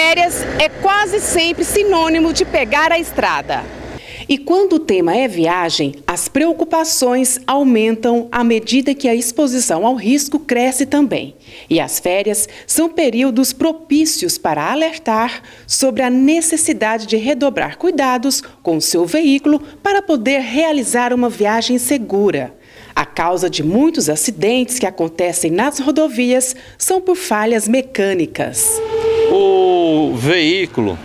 Férias é quase sempre sinônimo de pegar a estrada. E quando o tema é viagem, as preocupações aumentam à medida que a exposição ao risco cresce também. E as férias são períodos propícios para alertar sobre a necessidade de redobrar cuidados com o seu veículo para poder realizar uma viagem segura. A causa de muitos acidentes que acontecem nas rodovias são por falhas mecânicas. O veículo,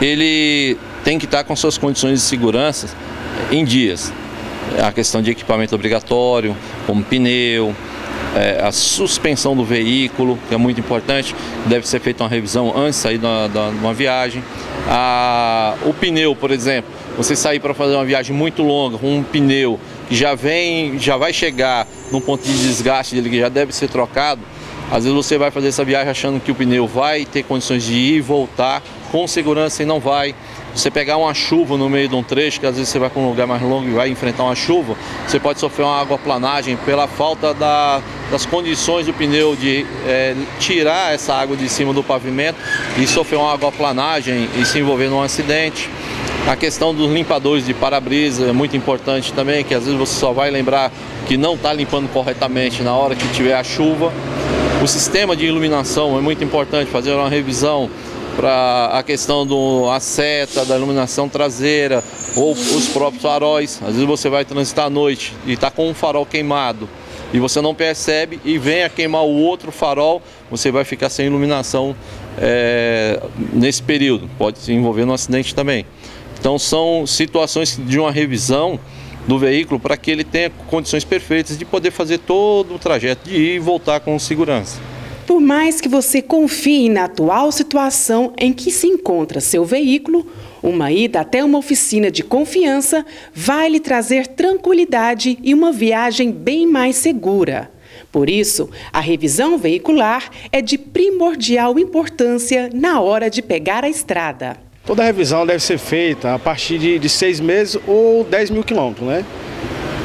ele tem que estar com suas condições de segurança em dias. A questão de equipamento obrigatório, como pneu, é, a suspensão do veículo, que é muito importante, deve ser feita uma revisão antes de sair de uma, de uma viagem. A, o pneu, por exemplo, você sair para fazer uma viagem muito longa com um pneu que já vem, já vai chegar num ponto de desgaste dele que já deve ser trocado, às vezes você vai fazer essa viagem achando que o pneu vai ter condições de ir e voltar com segurança e não vai. Você pegar uma chuva no meio de um trecho, que às vezes você vai para um lugar mais longo e vai enfrentar uma chuva, você pode sofrer uma água-planagem pela falta da, das condições do pneu de é, tirar essa água de cima do pavimento e sofrer uma água-planagem e se envolver num acidente. A questão dos limpadores de para-brisa é muito importante também, que às vezes você só vai lembrar que não está limpando corretamente na hora que tiver a chuva. O sistema de iluminação é muito importante, fazer uma revisão para a questão da seta, da iluminação traseira ou os próprios faróis. Às vezes você vai transitar à noite e está com um farol queimado e você não percebe e vem a queimar o outro farol, você vai ficar sem iluminação é, nesse período. Pode se envolver no acidente também. Então são situações de uma revisão do veículo para que ele tenha condições perfeitas de poder fazer todo o trajeto de ir e voltar com segurança. Por mais que você confie na atual situação em que se encontra seu veículo, uma ida até uma oficina de confiança vai lhe trazer tranquilidade e uma viagem bem mais segura. Por isso, a revisão veicular é de primordial importância na hora de pegar a estrada. Toda revisão deve ser feita a partir de, de seis meses ou 10 mil quilômetros, né?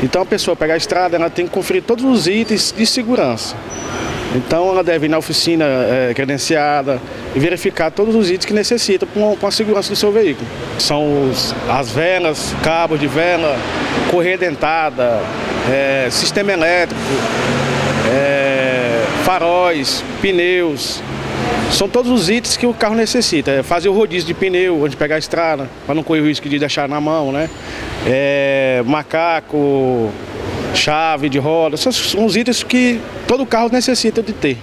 Então a pessoa pegar a estrada, ela tem que conferir todos os itens de segurança. Então ela deve ir na oficina é, credenciada e verificar todos os itens que necessita para a segurança do seu veículo. São os, as velas, cabos de vela, correia dentada, é, sistema elétrico, é, faróis, pneus, são todos os itens que o carro necessita. É fazer o rodízio de pneu antes de pegar a estrada, para não correr o risco de deixar na mão, né? É, macaco, chave de roda, são os itens que todo carro necessita de ter.